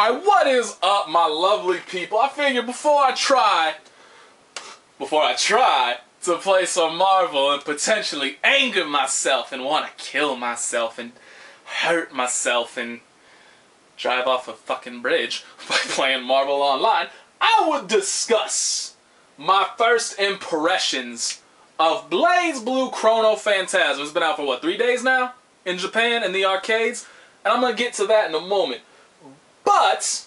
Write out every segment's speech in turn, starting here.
Alright, what is up, my lovely people? I figured before I try, before I try to play some Marvel and potentially anger myself and want to kill myself and hurt myself and drive off a fucking bridge by playing Marvel Online, I would discuss my first impressions of BlazBlue Chrono Phantasm. It's been out for what, three days now? In Japan, in the arcades? And I'm gonna get to that in a moment. But,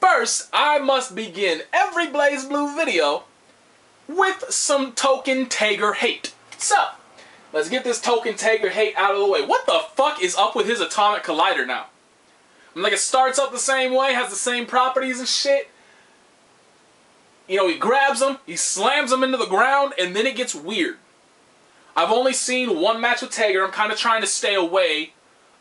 first, I must begin every BlazBlue video with some Token Tager hate. So, let's get this Token Tager hate out of the way. What the fuck is up with his Atomic Collider now? I mean, like, it starts up the same way, has the same properties and shit. You know, he grabs them, he slams them into the ground, and then it gets weird. I've only seen one match with Tager. I'm kind of trying to stay away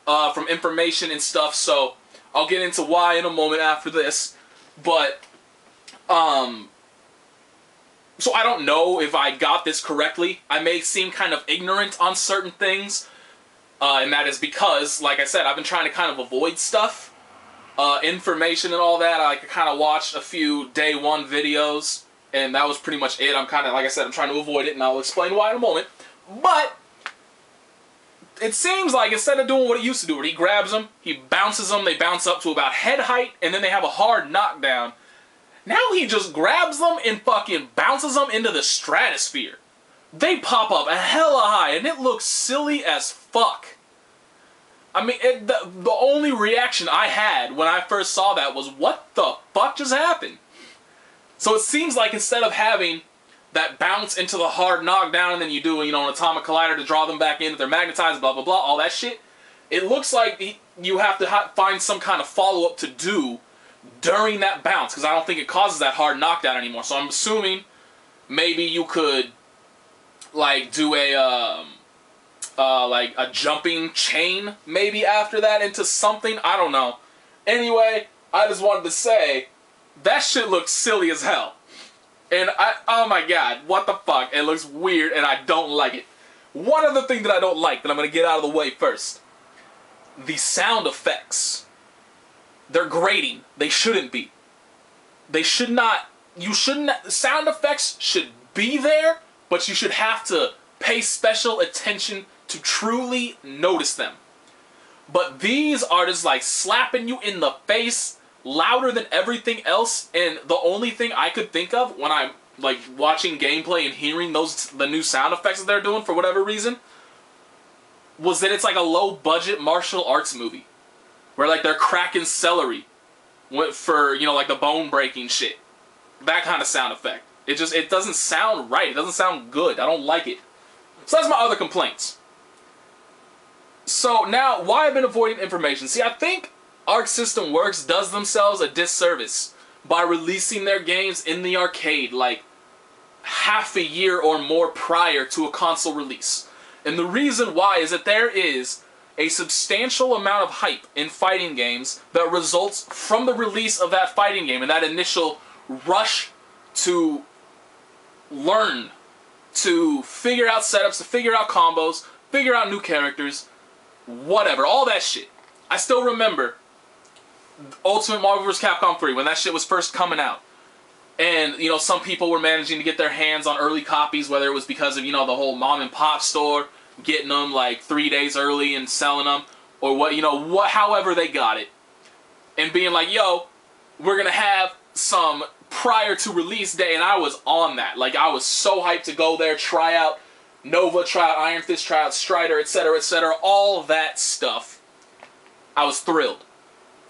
uh, from information and stuff, so I'll get into why in a moment after this. But, um, so I don't know if I got this correctly. I may seem kind of ignorant on certain things, uh, and that is because, like I said, I've been trying to kind of avoid stuff, uh, information and all that. I kind of watched a few day one videos, and that was pretty much it. I'm kind of, like I said, I'm trying to avoid it, and I'll explain why in a moment. But it seems like instead of doing what it used to do, where he grabs them, he bounces them, they bounce up to about head height, and then they have a hard knockdown. Now he just grabs them and fucking bounces them into the stratosphere. They pop up a hella high, and it looks silly as fuck. I mean, it, the, the only reaction I had when I first saw that was, what the fuck just happened? So it seems like instead of having that bounce into the hard knockdown, and then you do, you know, an atomic collider to draw them back in if they're magnetized, blah, blah, blah, all that shit. It looks like you have to ha find some kind of follow-up to do during that bounce, because I don't think it causes that hard knockdown anymore. So I'm assuming maybe you could, like, do a, um, uh, like, a jumping chain, maybe, after that into something. I don't know. Anyway, I just wanted to say, that shit looks silly as hell. And I, oh my god, what the fuck? It looks weird and I don't like it. One other thing that I don't like that I'm going to get out of the way first. The sound effects. They're grating. They shouldn't be. They should not, you shouldn't, sound effects should be there, but you should have to pay special attention to truly notice them. But these are just like slapping you in the face louder than everything else and the only thing I could think of when I'm like watching gameplay and hearing those the new sound effects that they're doing for whatever reason was that it's like a low budget martial arts movie where like they're cracking celery for you know like the bone breaking shit. That kind of sound effect. It just it doesn't sound right. It doesn't sound good. I don't like it. So that's my other complaints. So now why I've been avoiding information. See I think Arc System Works does themselves a disservice by releasing their games in the arcade like half a year or more prior to a console release. And the reason why is that there is a substantial amount of hype in fighting games that results from the release of that fighting game and that initial rush to learn, to figure out setups, to figure out combos, figure out new characters, whatever, all that shit. I still remember Ultimate Marvel vs. Capcom 3 when that shit was first coming out. And, you know, some people were managing to get their hands on early copies, whether it was because of, you know, the whole mom and pop store getting them like three days early and selling them, or what, you know, what, however they got it. And being like, yo, we're going to have some prior to release day, and I was on that. Like, I was so hyped to go there, try out Nova, try out Iron Fist, try out Strider, etc., etc., all that stuff. I was thrilled.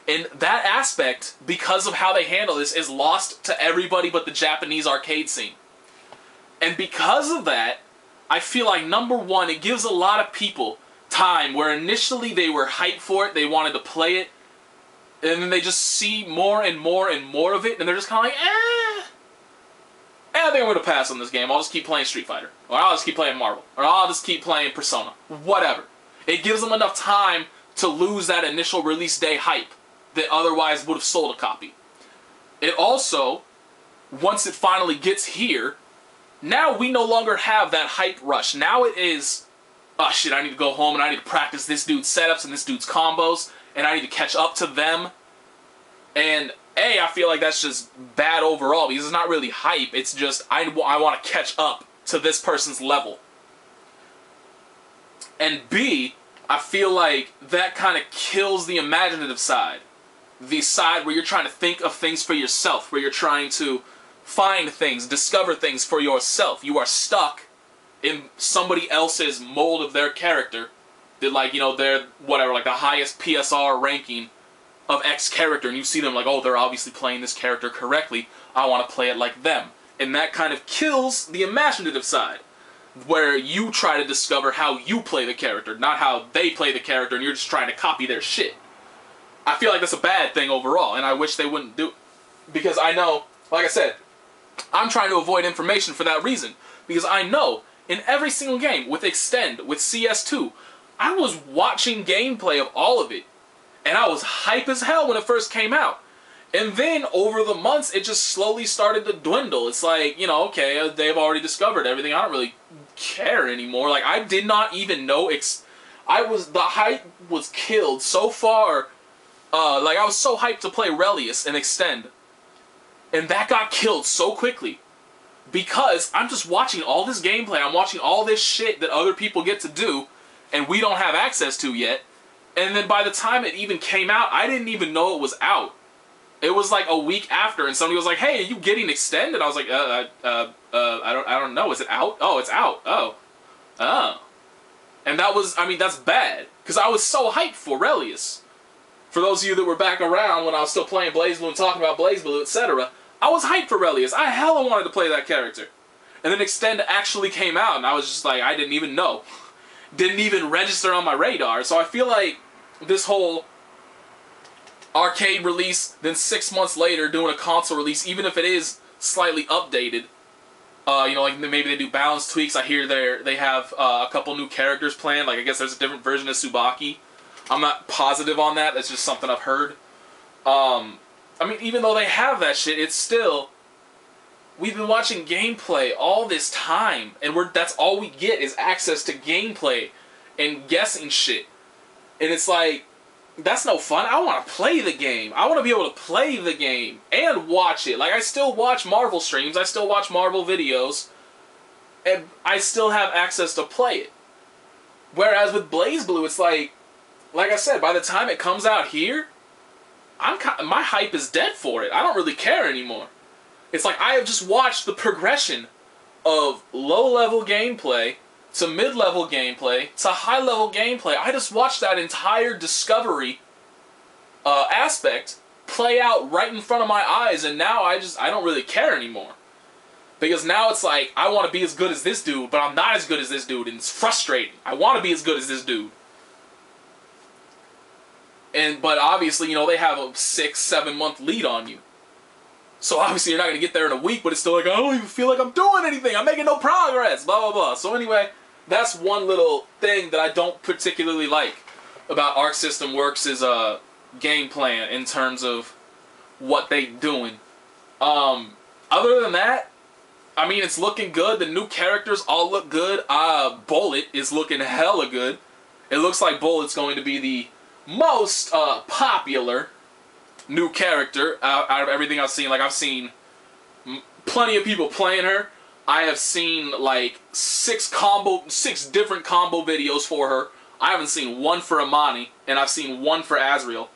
And that aspect, because of how they handle this, is lost to everybody but the Japanese arcade scene. And because of that, I feel like number one, it gives a lot of people time where initially they were hyped for it, they wanted to play it, and then they just see more and more and more of it, and they're just kind of like, eh. I think I'm going to pass on this game. I'll just keep playing Street Fighter. Or I'll just keep playing Marvel. Or I'll just keep playing Persona. Whatever. It gives them enough time to lose that initial release day hype that otherwise would have sold a copy. It also, once it finally gets here, now we no longer have that hype rush. Now it is, oh shit, I need to go home and I need to practice this dude's setups and this dude's combos, and I need to catch up to them. And A, I feel like that's just bad overall because it's not really hype. It's just I, I want to catch up to this person's level. And B, I feel like that kind of kills the imaginative side. The side where you're trying to think of things for yourself, where you're trying to find things, discover things for yourself. You are stuck in somebody else's mold of their character. That like, you know, they're whatever, like the highest PSR ranking of X character, and you see them like, oh, they're obviously playing this character correctly. I want to play it like them. And that kind of kills the imaginative side where you try to discover how you play the character, not how they play the character, and you're just trying to copy their shit. I feel like that's a bad thing overall, and I wish they wouldn't do it. because I know, like I said, I'm trying to avoid information for that reason because I know in every single game with Extend, with CS2, I was watching gameplay of all of it, and I was hype as hell when it first came out. And then over the months, it just slowly started to dwindle. It's like, you know, okay, uh, they've already discovered everything. I don't really care anymore. Like, I did not even know. Ex- I was, the hype was killed so far. Uh, like, I was so hyped to play Relius and Extend. And that got killed so quickly. Because I'm just watching all this gameplay. I'm watching all this shit that other people get to do. And we don't have access to yet. And then by the time it even came out, I didn't even know it was out it was like a week after, and somebody was like, "Hey, are you getting extended?" And I was like, "Uh, uh, uh, I don't, I don't know. Is it out? Oh, it's out. Oh, oh." And that was, I mean, that's bad because I was so hyped for Relius. For those of you that were back around when I was still playing BlazBlue and talking about BlazBlue, etc., I was hyped for Relius. I hella wanted to play that character. And then Extend actually came out, and I was just like, I didn't even know. Didn't even register on my radar. So I feel like this whole arcade release, then six months later doing a console release, even if it is slightly updated. Uh, you know, like maybe they do balance tweaks. I hear they they have uh, a couple new characters planned. Like I guess there's a different version of Tsubaki. I'm not positive on that. That's just something I've heard. Um, I mean, even though they have that shit, it's still we've been watching gameplay all this time, and we're that's all we get is access to gameplay and guessing shit. And it's like that's no fun. I want to play the game. I want to be able to play the game and watch it. Like I still watch Marvel streams, I still watch Marvel videos, and I still have access to play it. Whereas with BlazBlue, it's like, like I said, by the time it comes out here, I'm my hype is dead for it. I don't really care anymore. It's like I have just watched the progression of low level gameplay to mid-level gameplay to high-level gameplay. I just watched that entire discovery uh, aspect play out right in front of my eyes, and now I just I don't really care anymore. Because now it's like I want to be as good as this dude, but I'm not as good as this dude, and it's frustrating. I want to be as good as this dude. And but obviously, you know, they have a six, seven month lead on you. So obviously you're not gonna get there in a week, but it's still like I don't even feel like I'm doing anything. I'm making no progress. Blah blah blah. So anyway, that's one little thing that I don't particularly like about Arc System Works' is a game plan in terms of what they doing. Um, other than that, I mean, it's looking good. The new characters all look good. Uh, Bullet is looking hella good. It looks like Bullet's going to be the most uh, popular new character out, out of everything I've seen. Like, I've seen plenty of people playing her. I have seen like six combo, six different combo videos for her. I haven't seen one for Amane, and I've seen one for Azrael.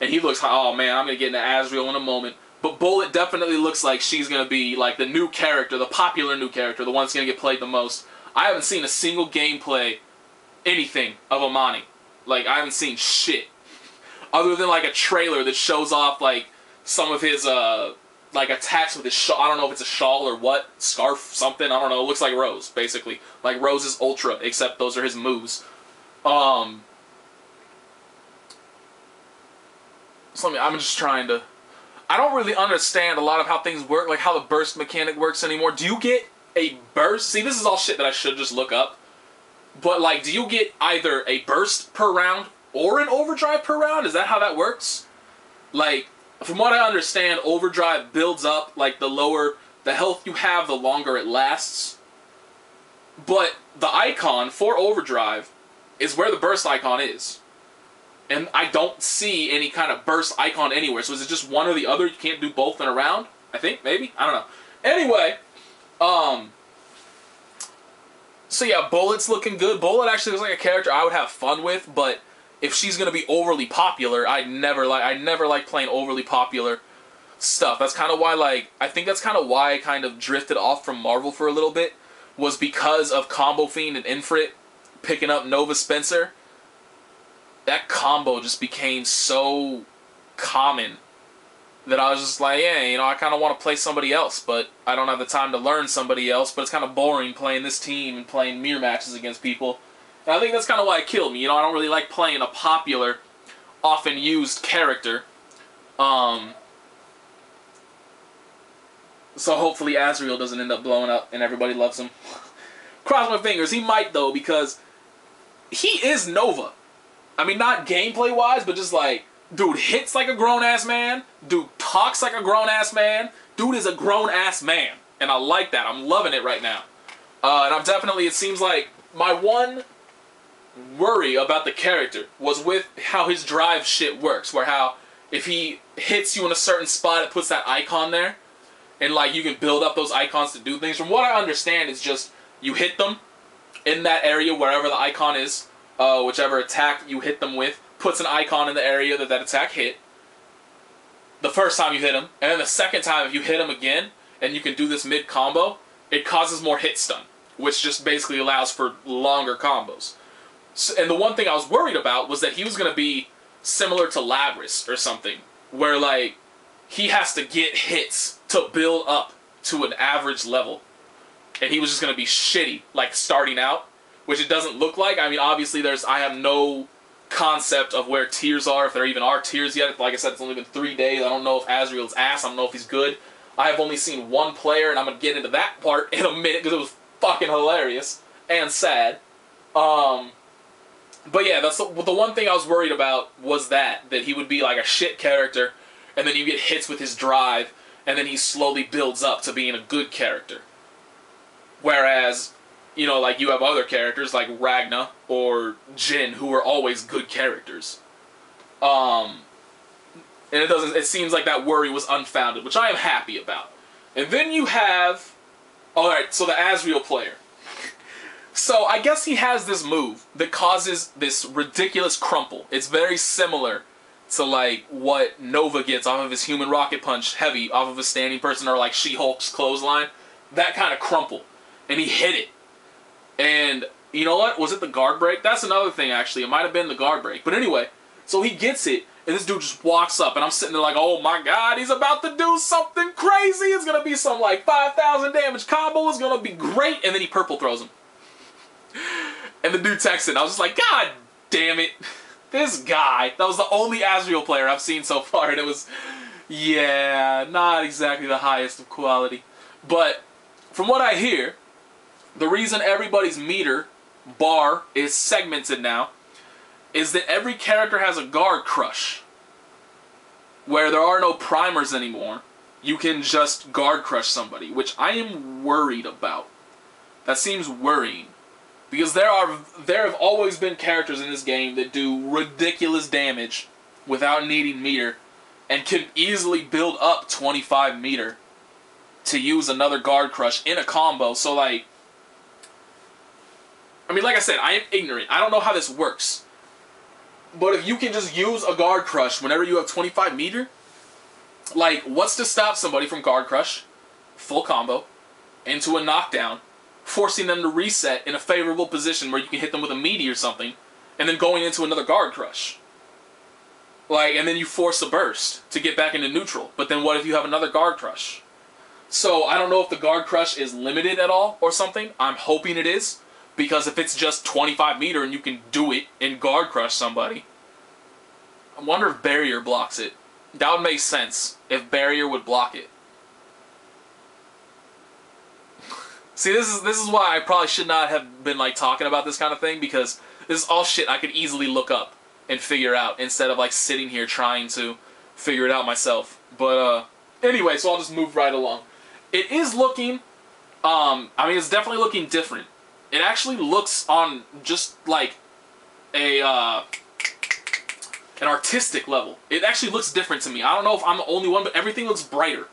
And he looks, oh man, I'm gonna get into Azrael in a moment. But Bullet definitely looks like she's gonna be like the new character, the popular new character, the one that's gonna get played the most. I haven't seen a single gameplay, anything of Amane. Like I haven't seen shit, other than like a trailer that shows off like some of his uh like attacks with his shawl. I don't know if it's a shawl or what, scarf, something. I don't know. It looks like Rose, basically. Like Rose's Ultra, except those are his moves. Um. So I'm just trying to. I don't really understand a lot of how things work, like how the burst mechanic works anymore. Do you get a burst? See, this is all shit that I should just look up. But like, do you get either a burst per round or an overdrive per round? Is that how that works? Like, from what I understand, overdrive builds up like the lower the health you have, the longer it lasts. But the icon for overdrive is where the burst icon is. and I don't see any kind of burst icon anywhere. So is it just one or the other? You can't do both in a round? I think maybe I don't know. Anyway, um. So yeah, Bullet's looking good. Bullet actually looks like a character I would have fun with, but if she's gonna be overly popular, I never like I never like playing overly popular stuff. That's kind of why like I think that's kind of why I kind of drifted off from Marvel for a little bit was because of Combofiend and Infrit picking up Nova Spencer. That combo just became so common that I was just like, yeah, you know, I kind of want to play somebody else, but I don't have the time to learn somebody else. But it's kind of boring playing this team and playing mirror matches against people. And I think that's kind of why it killed me. You know, I don't really like playing a popular, often used character. Um, so hopefully Azrael doesn't end up blowing up and everybody loves him. Cross my fingers. He might though because he is Nova. I mean, not gameplay wise, but just like, dude hits like a grown ass man. Dude talks like a grown ass man. Dude is a grown ass man. And I like that. I'm loving it right now. Uh, and I'm definitely, it seems like my one worry about the character was with how his drive shit works. Where how if he hits you in a certain spot, it puts that icon there. And like you can build up those icons to do things. From what I understand, it's just you hit them in that area wherever the icon is, uh, whichever attack you hit them with, puts an icon in the area that that attack hit. The first time you hit him, and then the second time if you hit him again, and you can do this mid combo, it causes more hit stun, which just basically allows for longer combos. So, and the one thing I was worried about was that he was going to be similar to Lapras or something, where like he has to get hits to build up to an average level and he was just going to be shitty, like starting out, which it doesn't look like. I mean, obviously, there's I have no concept of where tiers are, if there even are tiers yet. Like I said, it's only been three days. I don't know if Azrael's ass. I don't know if he's good. I have only seen one player, and I'm gonna get into that part in a minute because it was fucking hilarious and sad. Um, but yeah, that's the, the one thing I was worried about was that that he would be like a shit character, and then you get hits with his drive, and then he slowly builds up to being a good character. Whereas, you know, like you have other characters like Ragna or Jin who are always good characters. Um, and it doesn't. It seems like that worry was unfounded, which I am happy about. And then you have, all right. So the Azrael player. So I guess he has this move that causes this ridiculous crumple. It's very similar to like what Nova gets off of his human rocket punch heavy off of a standing person or like She-Hulk's clothesline. That kind of crumple and he hit it. And you know what? Was it the guard break? That's another thing, actually. It might have been the guard break. But anyway, so he gets it, and this dude just walks up, and I'm sitting there like, oh my god, he's about to do something crazy. It's to be some like 5,000 damage combo. It's to be great. And then he purple throws him. And the dude texted. I was just like, god damn it. This guy. That was the only Azrael player I've seen so far, and it was, yeah, not exactly the highest of quality. But from what I hear, the reason everybody's meter bar is segmented now is that every character has a guard crush. Where there are no primers anymore, you can just guard crush somebody, which I am worried about. That seems worrying. Because there are there have always been characters in this game that do ridiculous damage without needing meter and can easily build up 25 meter to use another guard crush in a combo. So like I mean, like I said, I am ignorant. I don't know how this works. But if you can just use a guard crush whenever you have 25 meter, like, what's to stop somebody from guard crush, full combo, into a knockdown, forcing them to reset in a favorable position where you can hit them with a meaty or something, and then going into another guard crush? Like, and then you force a burst to get back into neutral. But then what if you have another guard crush? So I don't know if the guard crush is limited at all or something. I'm hoping it is. Because if it's just 25 meter and you can do it and guard crush somebody, I wonder if barrier blocks it. That would make sense if barrier would block it. See, this is this is why I probably should not have been like talking about this kind of thing because this is all shit I could easily look up and figure out instead of like sitting here trying to figure it out myself. But uh anyway, so I'll just move right along. It is looking um I mean it's definitely looking different it actually looks on just like a uh, an artistic level. It actually looks different to me. I don't know if I'm the only one, but everything looks brighter.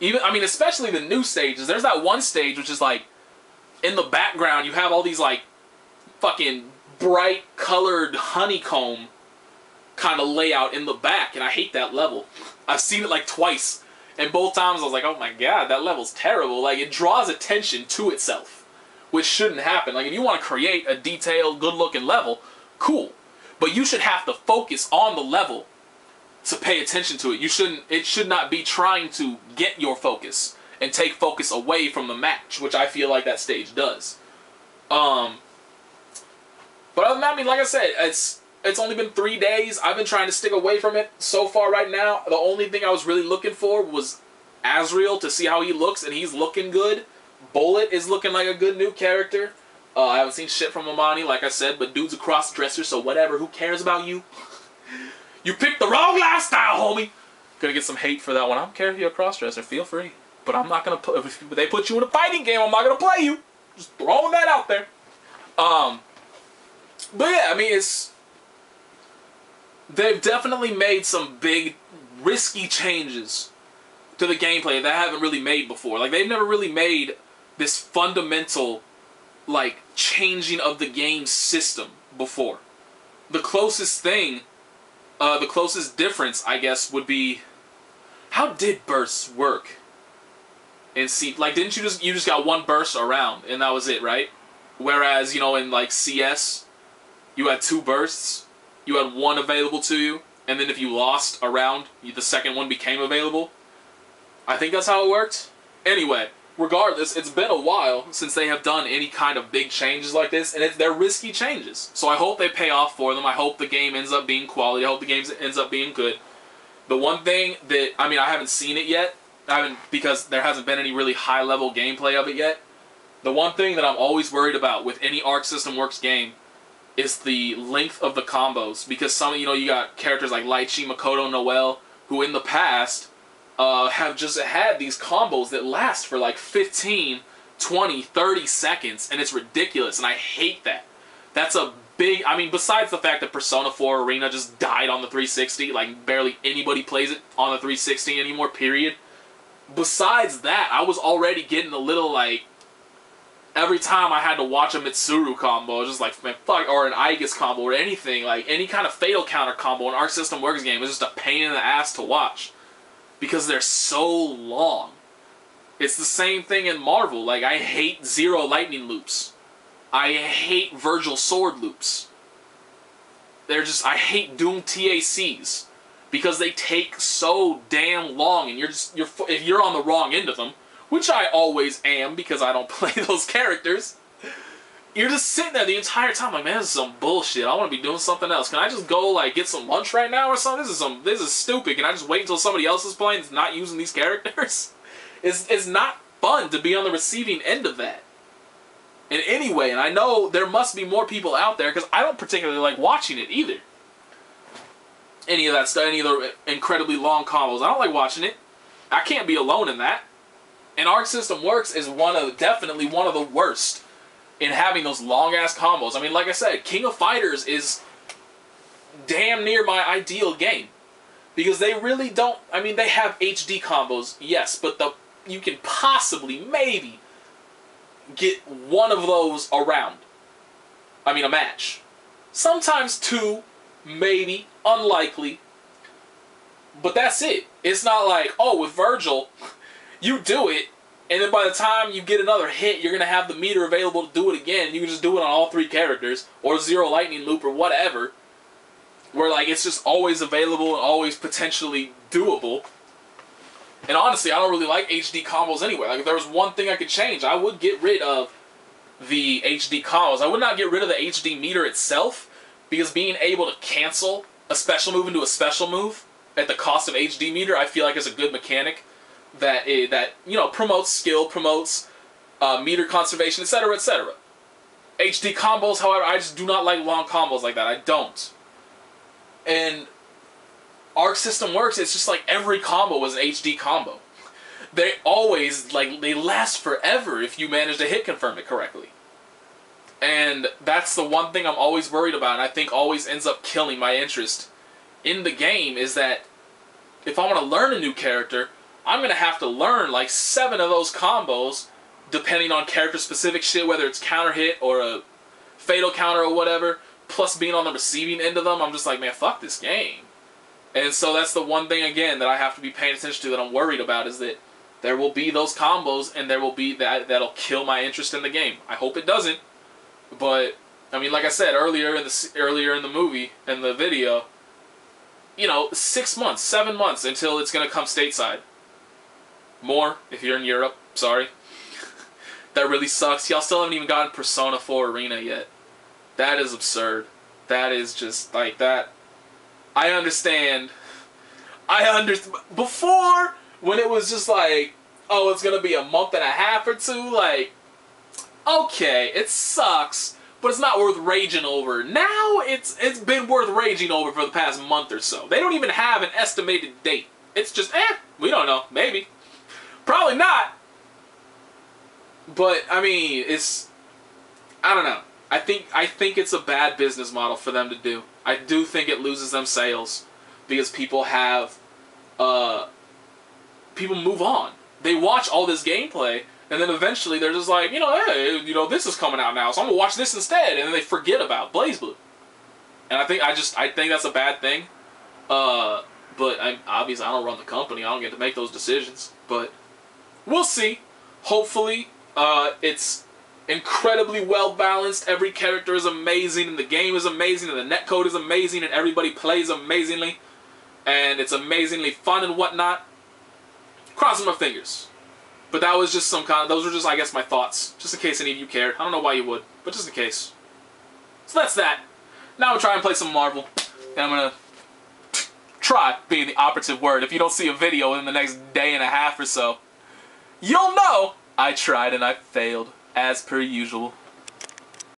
Even I mean, especially the new stages. There's that one stage which is like in the background you have all these like fucking bright colored honeycomb kind of layout in the back, and I hate that level. I've seen it like twice, and both times I was like, oh my god, that level's terrible. Like it draws attention to itself, which shouldn't happen. Like if you want to create a detailed, good-looking level, cool, but you should have to focus on the level to pay attention to it. You shouldn't. It should not be trying to get your focus and take focus away from the match, which I feel like that stage does. Um, but other than that, I mean, like I said, it's it's only been three days. I've been trying to stick away from it so far. Right now, the only thing I was really looking for was Azrael to see how he looks, and he's looking good. Bullet is looking like a good new character. Uh, I haven't seen shit from Amane, like I said, but dude's a cross dresser, so whatever. Who cares about you? you picked the wrong lifestyle, homie. Gonna get some hate for that one. I don't care if you're a cross dresser. Feel free. But I'm not gonna put. If they put you in a fighting game, I'm not gonna play you. Just throwing that out there. Um. But yeah, I mean, it's they've definitely made some big, risky changes to the gameplay that I haven't really made before. Like they've never really made this fundamental, like changing of the game system before. The closest thing, uh, the closest difference, I guess, would be how did bursts work? And see, like, didn't you just you just got one burst around and that was it, right? Whereas you know in like CS, you had two bursts you had one available to you, and then if you lost a round, the second one became available. I think that's how it worked. Anyway, regardless, it's been a while since they have done any kind of big changes like this, and they're risky changes. So I hope they pay off for them. I hope the game ends up being quality. I hope the game ends up being good. The one thing that I mean, I haven't seen it yet. I haven't because there hasn't been any really high level gameplay of it yet. The one thing that I'm always worried about with any Arc System Works game is the length of the combos because some you know you got characters like Litchi, Makoto, Noel who in the past uh, have just had these combos that last for like 15, 20, 30 seconds and it's ridiculous and I hate that. That's a big I mean besides the fact that Persona 4 Arena just died on the 360 like barely anybody plays it on the 360 anymore period. Besides that, I was already getting a little like every time I had to watch a Mitsuru combo, just like, man, fuck, or an Aigis combo or anything, like any kind of fatal counter combo in Arc System Works game is just a pain in the ass to watch because they're so long. It's the same thing in Marvel. Like, I hate Zero Lightning loops. I hate Vergil Sword loops. They're just, I hate Doom TACs because they take so damn long and you're just, you're, if you're on the wrong end of them, which I always am because I don't play those characters. You're just sitting there the entire time like, man, this is some bullshit. I want to be doing something else. Can I just go like get some lunch right now or something? This is some this is stupid. Can I just wait until somebody else is playing that's not using these characters? It's it's not fun to be on the receiving end of that. in any way and I know there must be more people out there because I don't particularly like watching it either. Any of that stuff, any of the incredibly long combos, I don't like watching it. I can't be alone in that. And Arc System Works is one of definitely one of the worst in having those long ass combos. I mean, like I said, King of Fighters is damn near my ideal game because they really don't. I mean, they have HD combos, yes, but the you can possibly maybe get one of those around. I mean, a match. Sometimes two, maybe, unlikely. But that's it. It's not like, oh, with Vergil, you do it, and then by the time you get another hit, you're gonna have the meter available to do it again. You can just do it on all three characters, or zero lightning loop, or whatever. Where like it's just always available and always potentially doable. And honestly, I don't really like HD combos anyway. Like if there was one thing I could change, I would get rid of the HD combos. I would not get rid of the HD meter itself, because being able to cancel a special move into a special move at the cost of HD meter, I feel like is a good mechanic that is, that you know promotes skill, promotes uh, meter conservation, etc., etc. HD combos, however, I just do not like long combos like that. I don't. And Arc System Works. It's just like every combo was an HD combo. They always like they last forever if you manage to hit confirm it correctly. And that's the one thing I'm always worried about, and I think always ends up killing my interest in the game is that if I want to learn a new character, I'm going to have to learn like seven of those combos depending on character specific shit, whether it's counter hit or a fatal counter or whatever, plus being on the receiving end of them. I'm just like, man, fuck this game. And so that's the one thing again that I have to be paying attention to that I'm worried about is that there will be those combos and there will be that that'll kill my interest in the game. I hope it doesn't. But I mean, like I said earlier in the earlier in the movie in the video, you know, six months, seven months until it's gonna come stateside. More if you're in Europe. Sorry. that really sucks. Y'all still haven't even gotten Persona 4 Arena yet. That is absurd. That is just like that. I understand. I understand. Before, when it was just like, oh, it's gonna be a month and a half or two, like, okay, it sucks, but it's not worth raging over. Now it's it's been worth raging over for the past month or so. They don't even have an estimated date. It's just, eh, we don't know, maybe, probably not. But I mean, it's, I don't know. I think I think it's a bad business model for them to do. I do think it loses them sales because people have, uh, people move on. They watch all this gameplay and then eventually they're just like, you know, hey, you know, this is coming out now, so I'm gonna watch this instead, and then they forget about BlazBlue. And I think I just I think that's a bad thing. Uh, but I obviously I don't run the company. I don't get to make those decisions. But we'll see. Hopefully, uh, it's incredibly well balanced. Every character is amazing, and the game is amazing, and the netcode is amazing, and everybody plays amazingly, and it's amazingly fun and whatnot. Crossing my fingers. But that was just some kind of, those were just, I guess, my thoughts. Just in case any of you cared. I don't know why you would, but just in case. So that's that. Now I'm trying to play some Marvel. And I'm to try being the operative word. If you don't see a video in the next day and a half or so, you'll know I tried and I failed, as per usual.